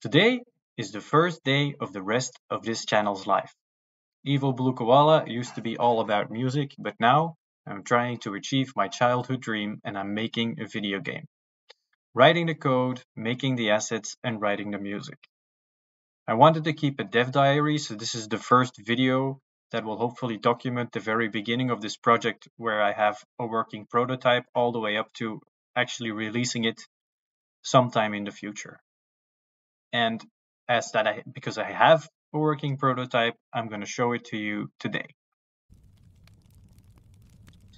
Today is the first day of the rest of this channel's life. Evil Blue Koala used to be all about music, but now I'm trying to achieve my childhood dream and I'm making a video game. Writing the code, making the assets, and writing the music. I wanted to keep a dev diary, so this is the first video that will hopefully document the very beginning of this project where I have a working prototype all the way up to actually releasing it sometime in the future. And as that I, because I have a working prototype, I'm going to show it to you today.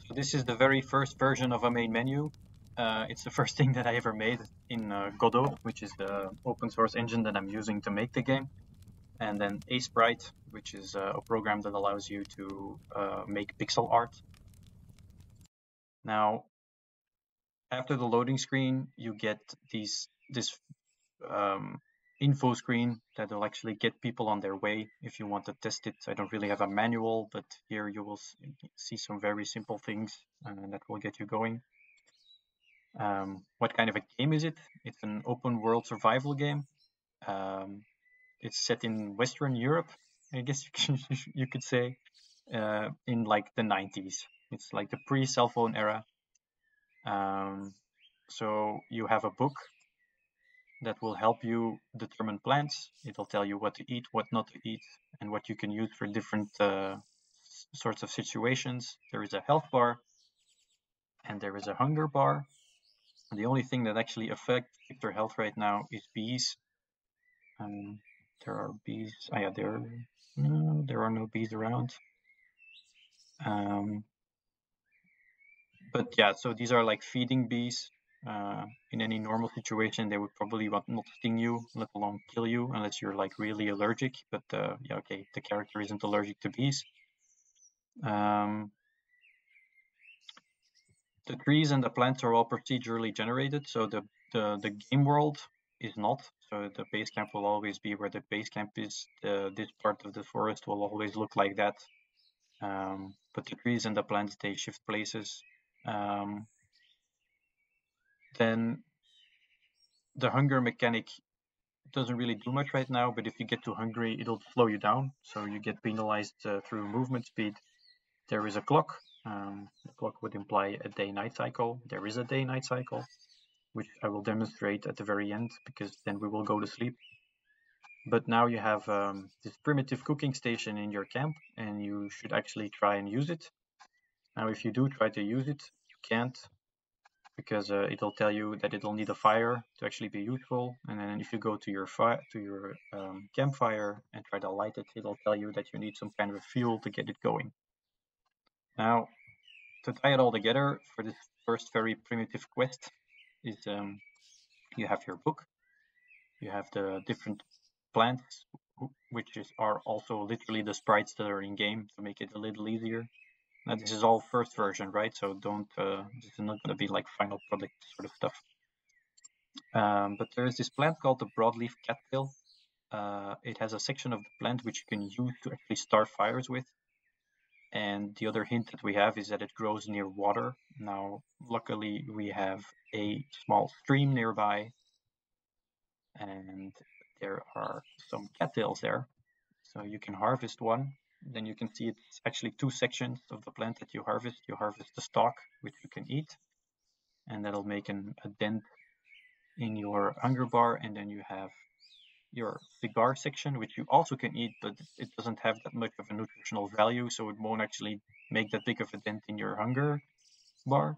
So this is the very first version of a main menu. Uh, it's the first thing that I ever made in uh, Godot, which is the open source engine that I'm using to make the game. And then Aseprite, which is uh, a program that allows you to uh, make pixel art. Now, after the loading screen, you get these this um, info screen that will actually get people on their way if you want to test it. I don't really have a manual, but here you will see some very simple things uh, that will get you going. Um, what kind of a game is it? It's an open world survival game. Um, it's set in Western Europe, I guess you, could say, uh, in like the 90s. It's like the pre-cell phone era. Um, so you have a book that will help you determine plants. It'll tell you what to eat, what not to eat, and what you can use for different uh, sorts of situations. There is a health bar and there is a hunger bar. And the only thing that actually affects their health right now is bees. Um, there are bees. Oh yeah, there, no, there are no bees around. Um, but yeah, so these are like feeding bees. Uh, in any normal situation, they would probably want not sting you, let alone kill you, unless you're like really allergic. But uh, yeah, okay, the character isn't allergic to bees. Um, the trees and the plants are all procedurally generated, so the, the, the game world is not. So the base camp will always be where the base camp is. The, this part of the forest will always look like that. Um, but the trees and the plants, they shift places. Um, then the hunger mechanic doesn't really do much right now, but if you get too hungry, it'll slow you down. So you get penalized uh, through movement speed. There is a clock. Um, the clock would imply a day-night cycle. There is a day-night cycle, which I will demonstrate at the very end, because then we will go to sleep. But now you have um, this primitive cooking station in your camp, and you should actually try and use it. Now, if you do try to use it, you can't because uh, it'll tell you that it'll need a fire to actually be useful. And then if you go to your fire to your um, campfire and try to light it, it'll tell you that you need some kind of fuel to get it going. Now, to tie it all together for this first very primitive quest is um, you have your book, you have the different plants, which is, are also literally the sprites that are in game to make it a little easier. Now this is all first version, right? So don't, uh, this is not going to be like final product sort of stuff. Um, but there is this plant called the broadleaf cattail. Uh, it has a section of the plant which you can use to actually start fires with. And the other hint that we have is that it grows near water. Now, luckily, we have a small stream nearby. And there are some cattails there. So you can harvest one then you can see it's actually two sections of the plant that you harvest. You harvest the stalk, which you can eat, and that'll make an, a dent in your hunger bar. And then you have your cigar section, which you also can eat, but it doesn't have that much of a nutritional value, so it won't actually make that big of a dent in your hunger bar.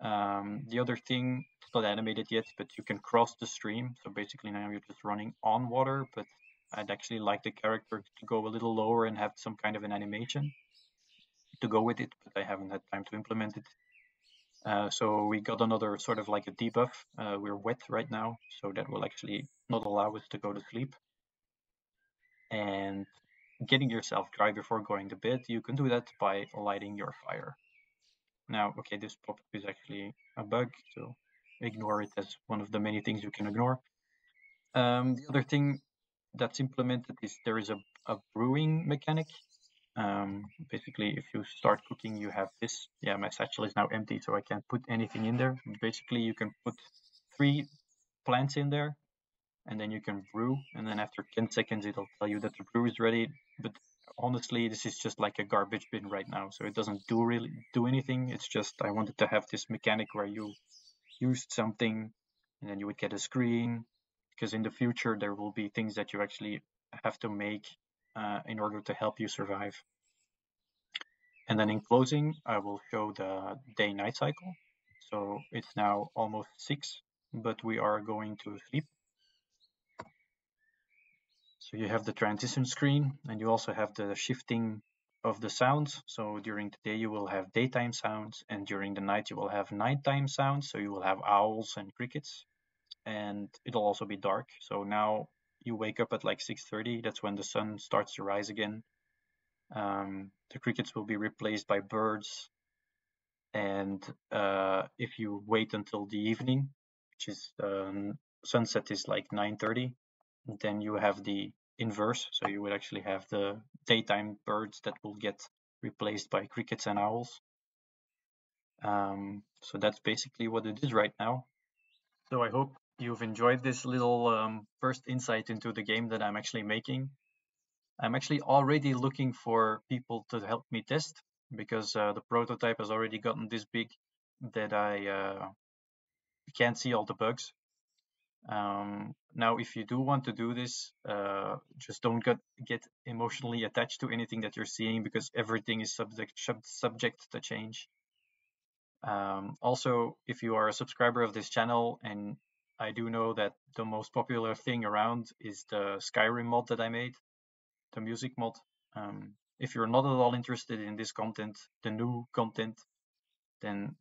Um, the other thing, it's not animated yet, but you can cross the stream. So basically now you're just running on water, but I'd actually like the character to go a little lower and have some kind of an animation to go with it, but I haven't had time to implement it. Uh, so we got another sort of like a debuff. Uh, we're wet right now, so that will actually not allow us to go to sleep. And getting yourself dry before going to bed, you can do that by lighting your fire. Now, okay, this pop-up is actually a bug, so ignore it as one of the many things you can ignore. Um, the other thing that's implemented is there is a, a brewing mechanic. Um, basically, if you start cooking, you have this. Yeah, my satchel is now empty, so I can't put anything in there. Basically, you can put three plants in there. and then you can brew, and then after 10 seconds it'll tell you that the brew is ready. But honestly, this is just like a garbage bin right now, so it doesn't do really do anything. It's just I wanted to have this mechanic where you used something, and then you would get a screen, because in the future there will be things that you actually have to make uh, in order to help you survive. And then in closing, I will show the day-night cycle. So it's now almost six, but we are going to sleep. So you have the transition screen and you also have the shifting of the sounds. So during the day you will have daytime sounds and during the night you will have nighttime sounds. So you will have owls and crickets and it'll also be dark. So now you wake up at like 6.30, that's when the sun starts to rise again. Um, the crickets will be replaced by birds. And uh, if you wait until the evening, which is um, sunset is like 9.30, then you have the inverse. So you would actually have the daytime birds that will get replaced by crickets and owls. Um, so that's basically what it is right now. So I hope you've enjoyed this little um, first insight into the game that I'm actually making. I'm actually already looking for people to help me test because uh, the prototype has already gotten this big that I uh, can't see all the bugs. Um, now, if you do want to do this, uh, just don't get, get emotionally attached to anything that you're seeing because everything is subject subject to change. Um, also, if you are a subscriber of this channel and I do know that the most popular thing around is the Skyrim mod that I made, the music mod. Um, if you're not at all interested in this content, the new content, then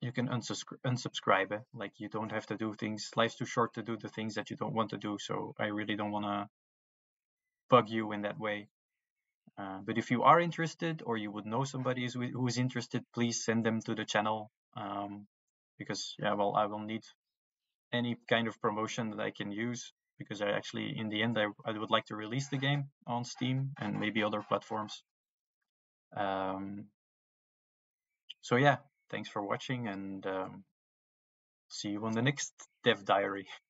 you can unsubscribe, unsubscribe. Eh? Like you don't have to do things. Life's too short to do the things that you don't want to do. So I really don't want to bug you in that way. Uh, but if you are interested or you would know somebody who is interested, please send them to the channel. Um, because yeah, well, I will need any kind of promotion that I can use because I actually, in the end, I, I would like to release the game on Steam and maybe other platforms. Um, so yeah, thanks for watching and um, see you on the next Dev Diary.